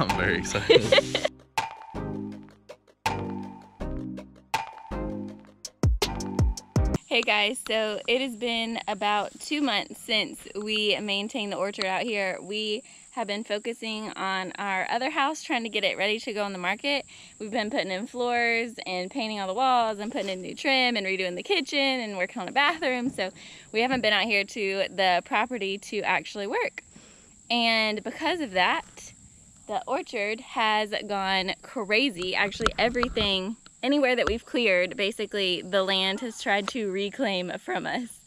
I'm very excited. Hey guys, so it has been about two months since we maintained the orchard out here. We have been focusing on our other house, trying to get it ready to go on the market. We've been putting in floors and painting all the walls and putting in new trim and redoing the kitchen and working on a bathroom. So we haven't been out here to the property to actually work. And because of that, the orchard has gone crazy. Actually, everything anywhere that we've cleared, basically the land has tried to reclaim from us.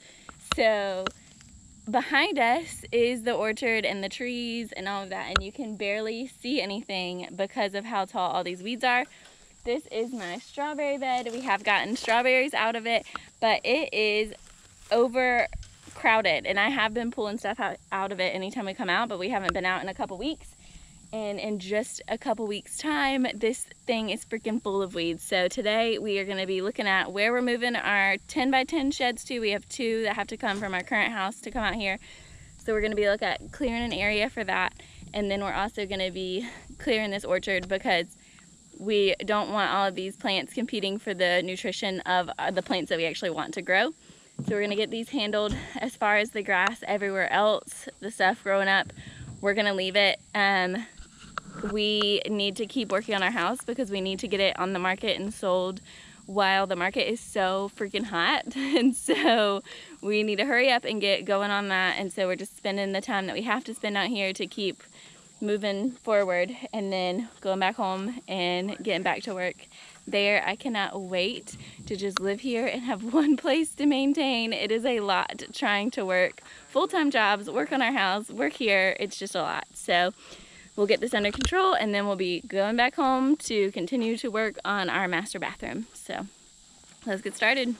So behind us is the orchard and the trees and all of that and you can barely see anything because of how tall all these weeds are. This is my strawberry bed. We have gotten strawberries out of it, but it is overcrowded and I have been pulling stuff out, out of it anytime we come out, but we haven't been out in a couple weeks and in just a couple weeks time this thing is freaking full of weeds. So today we are going to be looking at where we're moving our 10 by 10 sheds to. We have two that have to come from our current house to come out here. So we're going to be looking at clearing an area for that. And then we're also going to be clearing this orchard because we don't want all of these plants competing for the nutrition of uh, the plants that we actually want to grow. So we're going to get these handled as far as the grass everywhere else the stuff growing up. We're going to leave it um, we need to keep working on our house because we need to get it on the market and sold while the market is so freaking hot. And so we need to hurry up and get going on that. And so we're just spending the time that we have to spend out here to keep moving forward and then going back home and getting back to work. There I cannot wait to just live here and have one place to maintain. It is a lot trying to work full-time jobs work on our house work here. It's just a lot. So we'll get this under control and then we'll be going back home to continue to work on our master bathroom. So let's get started.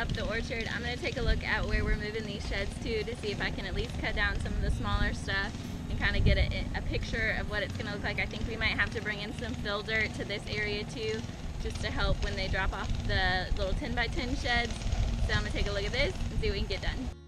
Up the orchard, I'm going to take a look at where we're moving these sheds to to see if I can at least cut down some of the smaller stuff and kind of get a, a picture of what it's going to look like. I think we might have to bring in some fill dirt to this area too just to help when they drop off the little 10 by 10 sheds. So I'm going to take a look at this and see what we can get done.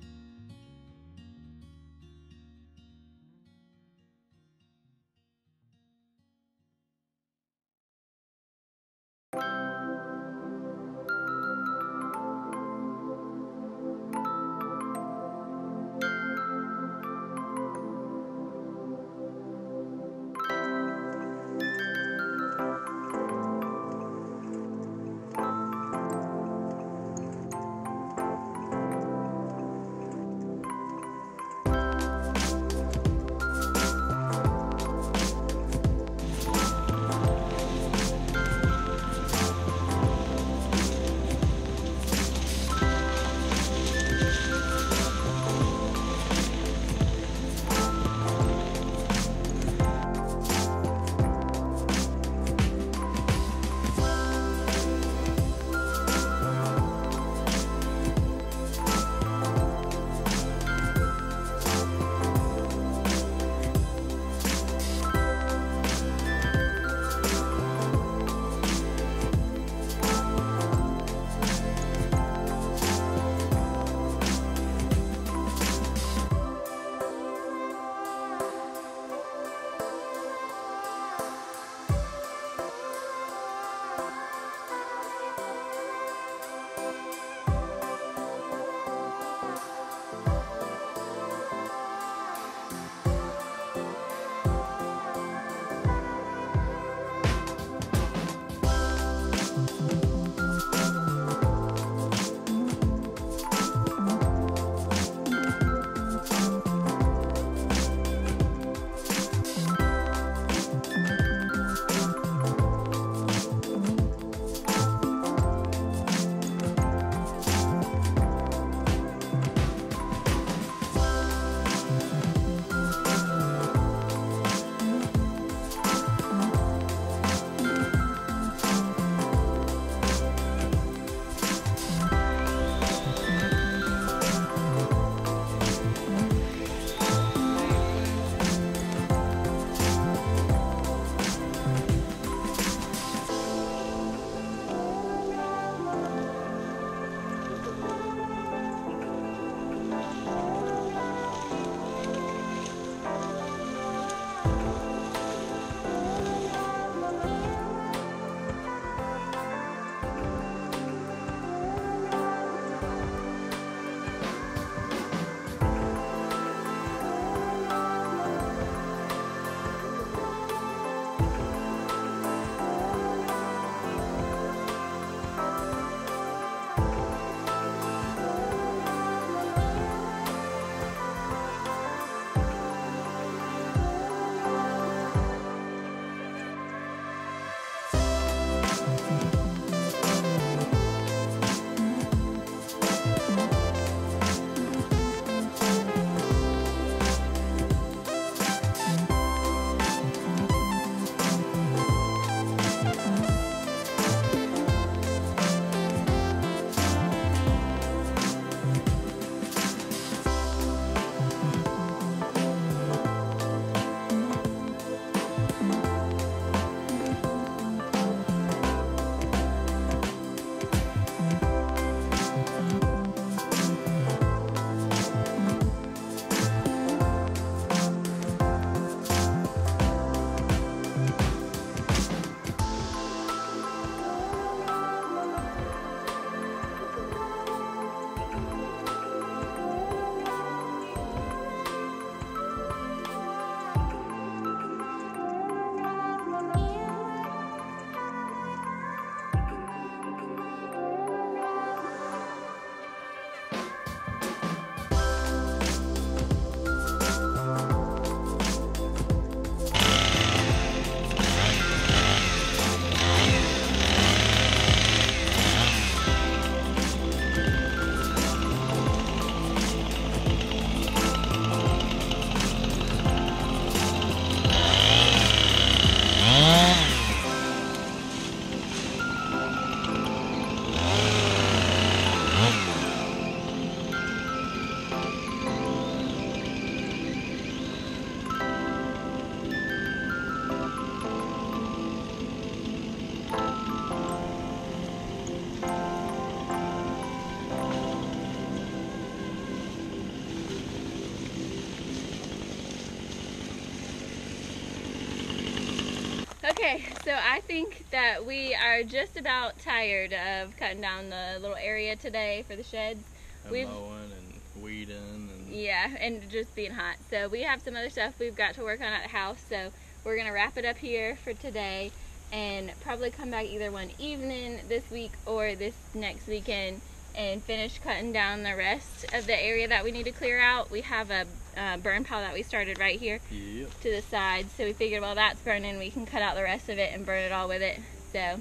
Okay, so I think that we are just about tired of cutting down the little area today for the sheds. And We've- mowing and weeding and Yeah, and just being hot. So we have some other stuff we've got to work on at the house. So we're gonna wrap it up here for today, and probably come back either one evening this week or this next weekend and finish cutting down the rest of the area that we need to clear out. We have a uh, burn pile that we started right here yep. to the side, so we figured while that's burning, we can cut out the rest of it and burn it all with it. So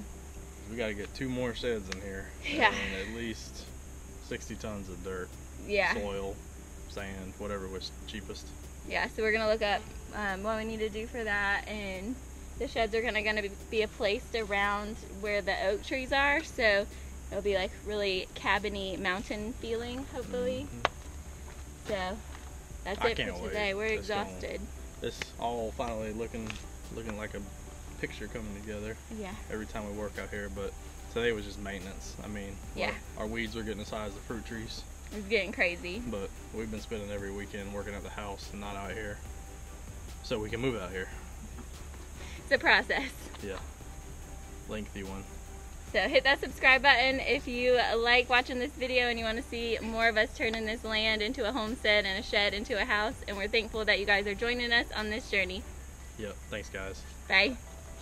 We got to get two more sheds in here. Yeah. And at least 60 tons of dirt, yeah. soil, sand, whatever was cheapest. yeah so we're gonna look up um, what we need to do for that and the sheds are gonna gonna be, be placed around where the oak trees are so it'll be like really cabiny mountain feeling hopefully Mhm. so that's I it for wait. today we're It's gonna- exhausted It's all finally looking looking like a picture coming together yeah every time we work out here. But today was just maintenance. I mean, Yeah. our weeds are getting the size of fruit trees. it's getting crazy But we've been spending every weekend working at the house and not out here. So we can move out here. it's a process Yeah. Lengthy one. So hit that subscribe button if you like watching this video and you want to see more of us turning this land into a homestead and a shed into a house and we're thankful that you guys are joining us on this journey Yep. Thanks, guys. bye